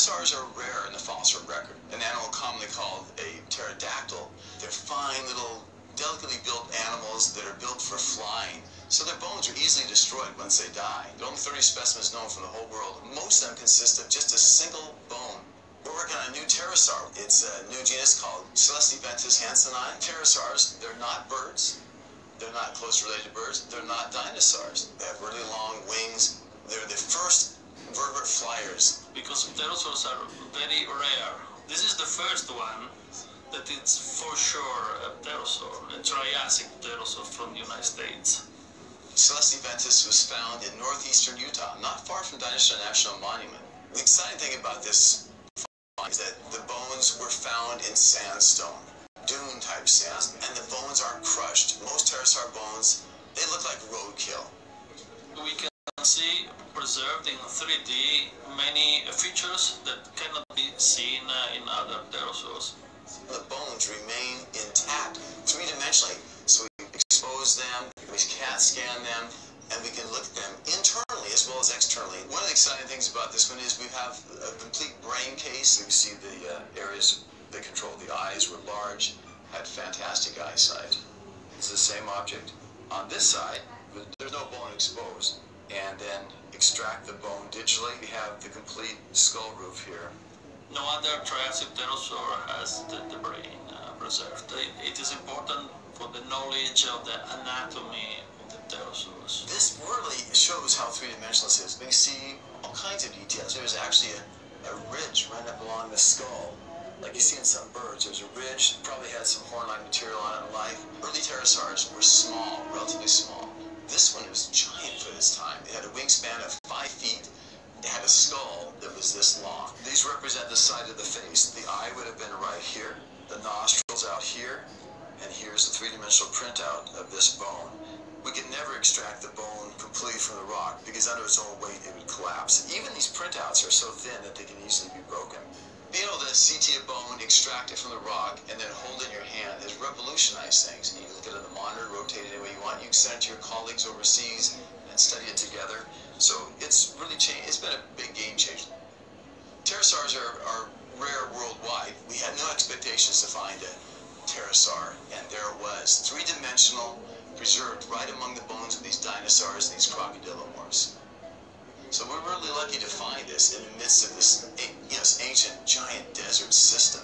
Pterosaurs are rare in the fossil record. An animal commonly called a pterodactyl. They're fine little delicately built animals that are built for flying. So their bones are easily destroyed once they die. There are only 30 specimens known from the whole world. Most of them consist of just a single bone. We're working on a new pterosaur. It's a new genus called Caelestiventus hanseni. Pterosaurs, they're not birds. They're not close related to birds. They're not dinosaurs. They have really long wings. They're the first vertebrate flyers. Because pterosaurs are very rare. This is the first one that it's for sure a pterosaur, a Triassic pterosaur from the United States. Caelestiventus was found in northeastern Utah, not far from Dinosaur National Monument. The exciting thing about this is that the bones were found in sandstone, dune type sandstone, and the bones aren't crushed. Most pterosaur bones, they look like roadkill. We can see preserved in 3D many features that cannot be seen uh, in other pterosaurs. The bones remain intact three-dimensionally, so we expose them, we CAT scan them, and we can look at them internally as well as externally. One of the exciting things about this one is we have a complete brain case. You see the uh, areas that control the eyes were large, had fantastic eyesight. It's the same object. On this side, there's no bone exposed. And then extract the bone digitally. We have the complete skull roof here. No other Triassic pterosaur has the, the brain uh, preserved. It, it is important for the knowledge of the anatomy of the pterosaurs. This really shows how three-dimensional this is. We see all kinds of details. There's actually a, a ridge right up along the skull. Like you see in some birds, there's a ridge, probably had some horn-like material on it in life. Early pterosaurs were small, relatively small. This one was giant for this time. It had a wingspan of five feet. It had a skull that was this long. These represent the side of the face. The eye would have been right here, the nostrils out here, and here's the three-dimensional printout of this bone. We can never extract the bone completely from the rock because under its own weight it would collapse. Even these printouts are so thin that they can easily be broken. Being able to CT a bone, extract it from the rock, and then hold it in your hand has revolutionized things. And You can look at it the monitor, rotate it any way you want. You can send it to your colleagues overseas and study it together. So it's really changed. It's been a. Pterosaurs are, are rare worldwide. We had no expectations to find a pterosaur, and there was three-dimensional, preserved right among the bones of these dinosaurs and these crocodilomorphs. So we're really lucky to find this in the midst of this you know, ancient giant desert system.